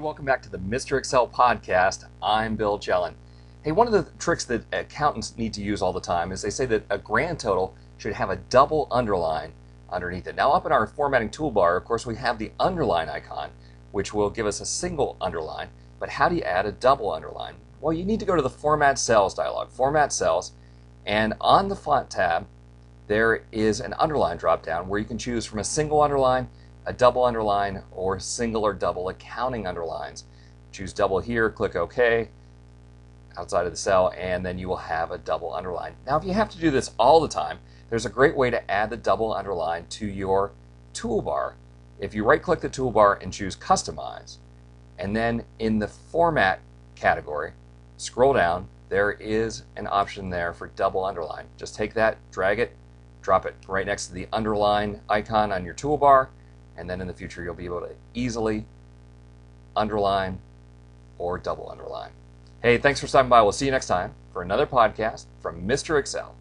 Welcome back to the Mr. Excel podcast. I'm Bill Jelen. Hey, one of the tricks that accountants need to use all the time is they say that a grand total should have a double underline underneath it. Now, up in our formatting toolbar, of course, we have the underline icon, which will give us a single underline. But how do you add a double underline? Well, you need to go to the Format Cells dialog, Format Cells, and on the Font tab, there is an underline drop down where you can choose from a single underline a double underline, or single or double accounting underlines. Choose double here, click OK outside of the cell, and then you will have a double underline. Now, if you have to do this all the time, there's a great way to add the double underline to your toolbar. If you right click the toolbar and choose Customize, and then in the Format category, scroll down, there is an option there for double underline. Just take that, drag it, drop it right next to the underline icon on your toolbar, and then in the future you'll be able to easily underline or double underline. Hey, thanks for stopping by. We'll see you next time for another podcast from Mr. Excel.